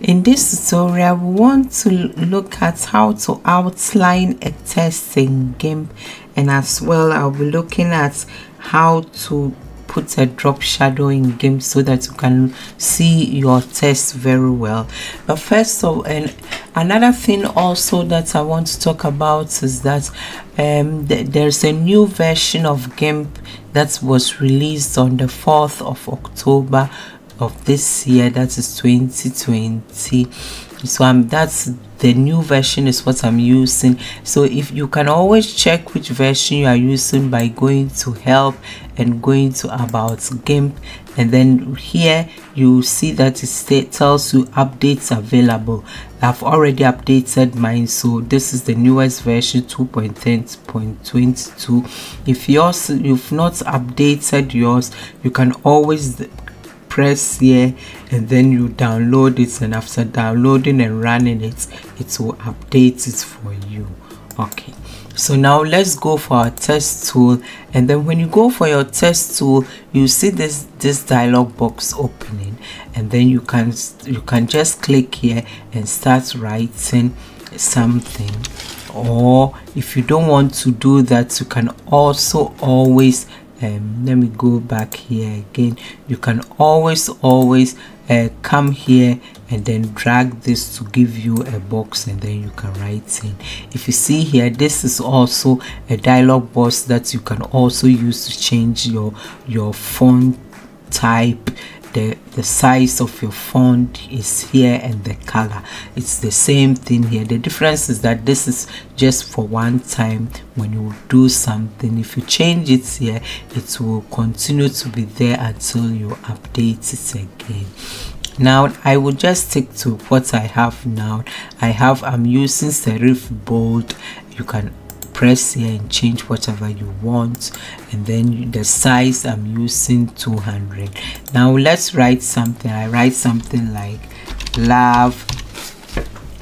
In this tutorial, we want to look at how to outline a test in GIMP and as well I'll be looking at how to put a drop shadow in GIMP so that you can see your test very well. But first of and another thing also that I want to talk about is that um, th there's a new version of GIMP that was released on the 4th of October of this year that is 2020 so um that's the new version is what i'm using. So if you can always check which version you are using by going to help and going to about gimp. And then here you see that it tells you updates available. I've already updated mine so this is the newest version 2.10.22 if yours you've not updated yours you can always press here and then you download it and after downloading and running it it will update it for you. Okay. So now let's go for our text tool and then when you go for your text tool you see this this dialog box opening and then you can you can just click here and start writing something. Or if you don't want to do that you can also always um, let me go back here again. You can always always uh, come here and then drag this to give you a box and then you can write in. If you see here this is also a dialog box that you can also use to change your your font type the the size of your font is here and the color. It's the same thing here. The difference is that this is just for one time. When you do something if you change it here it will continue to be there until you update it again. Now i will just stick to what i have now. I have i'm using serif bold. You can press here and change whatever you want and then the size i'm using 200 now let's write something. I write something like love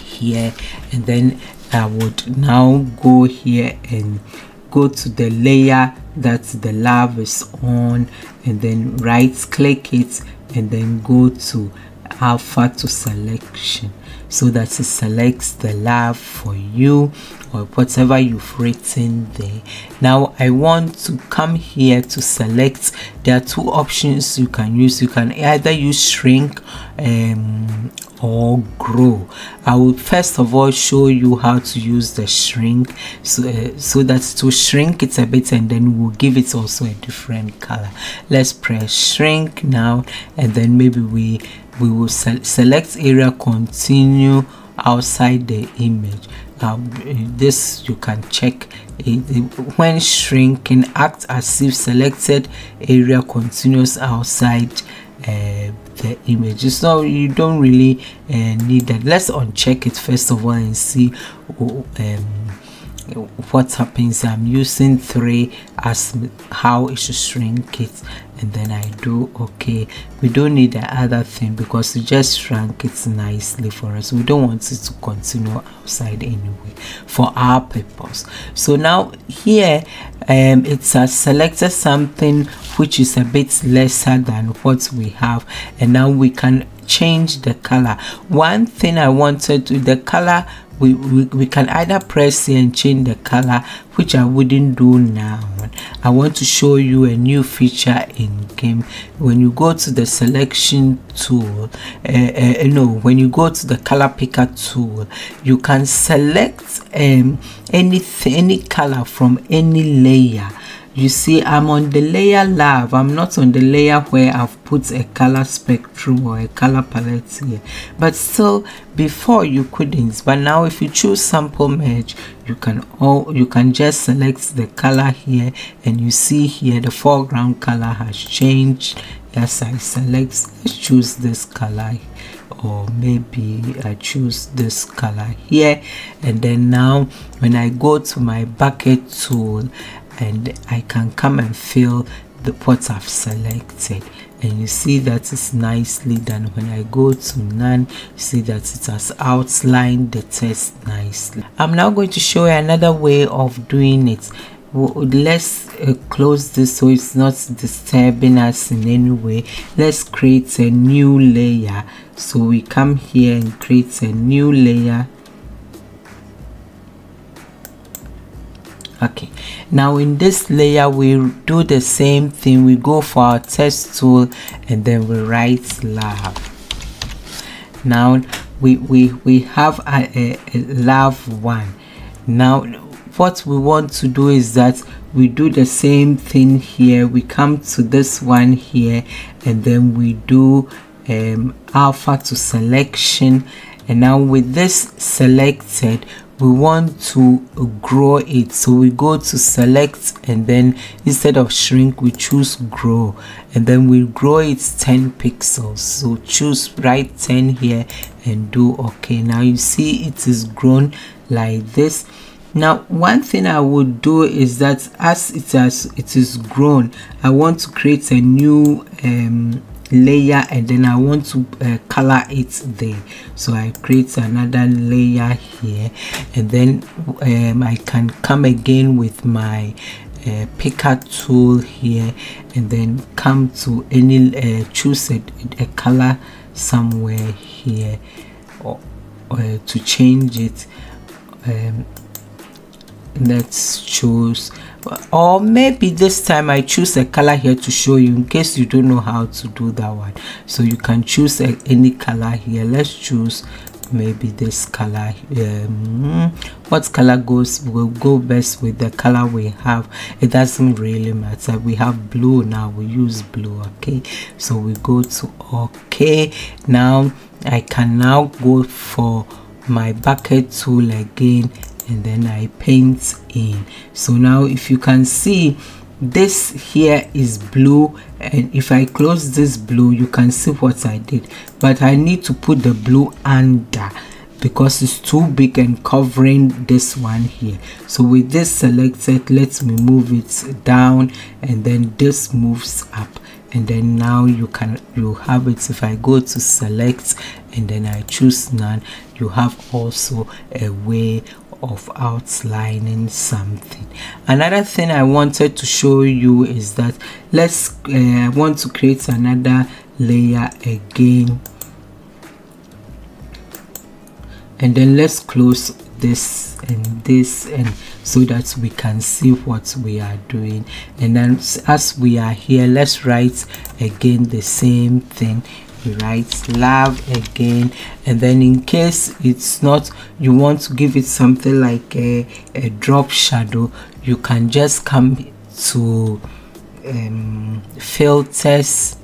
here and then i would now go here and go to the layer that the love is on and then right click it and then go to alpha to selection? So that it selects the lab for you or whatever you've written there. Now i want to come here to select. There are two options you can use. You can either use shrink um, or grow. I will first of all show you how to use the shrink. So uh, so that to shrink it a bit and then we'll give it also a different color. Let's press shrink now and then maybe we we will se select area continue outside the image. Um, this you can check when shrinking act as if selected area continues outside uh, the image. So you don't really uh, need that. Let's uncheck it first of all and see um, what happens. I'm using three as how it should shrink it and then i do okay. We don't need the other thing because it just shrunk it nicely for us. We don't want it to continue outside anyway for our purpose. So now here um it has selected something which is a bit lesser than what we have and now we can change the color. One thing i wanted to the color we, we, we can either press here and change the color which I wouldn't do now I want to show you a new feature in GIMP. When you go to the selection tool uh, uh, no when you go to the color picker tool you can select um, any any color from any layer you see i'm on the layer lab i'm not on the layer where i've put a color spectrum or a color palette here. But still before you couldn't. But now if you choose sample merge you can all you can just select the color here and you see here the foreground color has changed. Yes i select let's choose this color or maybe I choose this color here. And then now when I go to my bucket tool and I can come and fill the what I've selected. And you see that it's nicely done. When I go to none you see that it has outlined the text nicely. I'm now going to show you another way of doing it. Let's uh, close this so it's not disturbing us in any way. Let's create a new layer. So we come here and create a new layer okay. Now in this layer we do the same thing. We go for our text tool and then we write love now we we we have a, a, a love one. Now what we want to do is that we do the same thing here. We come to this one here and then we do um, alpha to selection. And now with this selected we want to grow it. So we go to select and then instead of shrink we choose grow. And then we grow it 10 pixels. So choose right 10 here and do okay. Now you see it is grown like this. Now one thing i would do is that as it has it is grown i want to create a new um, layer and then I want to uh, color it there. So I create another layer here and then um, I can come again with my uh, picker tool here and then come to any uh, choose a, a color somewhere here or, or to change it. Um, let's choose. Or maybe this time I choose a color here to show you in case you don't know how to do that one. So you can choose a, any color here. Let's choose maybe this color. Um, what color goes will go best with the color we have? It doesn't really matter. We have blue now. We use blue okay? So we go to okay. Now I can now go for my bucket tool again and then I paint in. So now if you can see this here is blue and if I close this blue you can see what I did. But I need to put the blue under because it's too big and covering this one here. So with this selected let me move it down and then this moves up. And then now you can you have it. If i go to select and then i choose none you have also a way of outlining something. Another thing i wanted to show you is that let's uh, want to create another layer again. And then let's close this and this and so that we can see what we are doing. And then as we are here let's write again the same thing. We write love again. And then in case it's not you want to give it something like a, a drop shadow you can just come to um, filters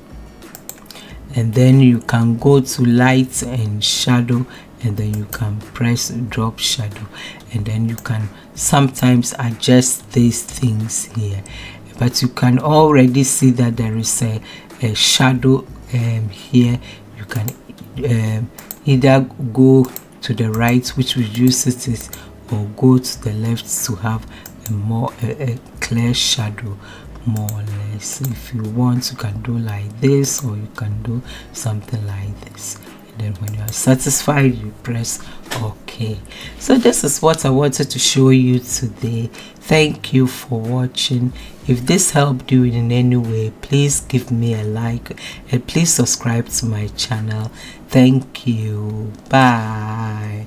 and then you can go to light and shadow and then you can press drop shadow. And then you can sometimes adjust these things here. But you can already see that there is a, a shadow um, here. You can um, either go to the right which reduces it or go to the left to have a more a, a clear shadow more or less. If you want you can do like this or you can do something like this. And then when you are satisfied you press ok. So this is what i wanted to show you today. Thank you for watching. If this helped you in any way please give me a like and please subscribe to my channel. Thank you. Bye